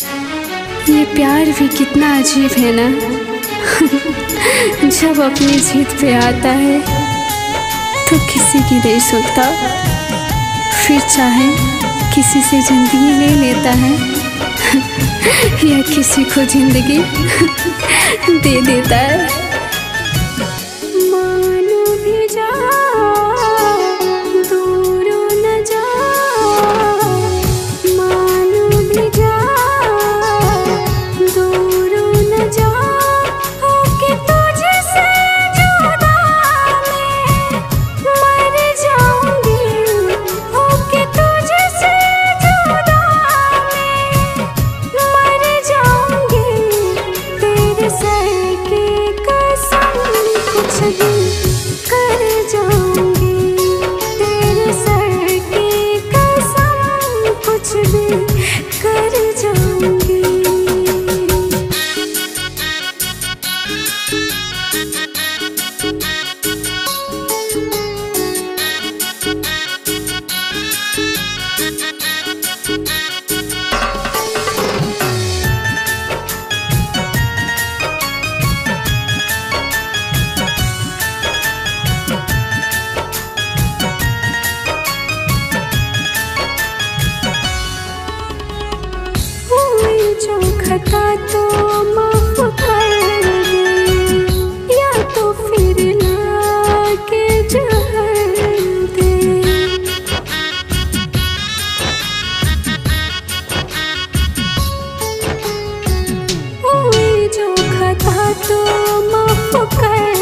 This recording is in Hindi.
ये प्यार भी कितना अजीब है ना? जब अपनी जीत पे आता है तो किसी की नहीं सुनता। फिर चाहे किसी से ज़िंदगी ले लेता है, या किसी को ज़िंदगी दे देता है। जो खता तो माफ़ कर या तो फिर लाके जहर दे। जो खता तो माफ़ कर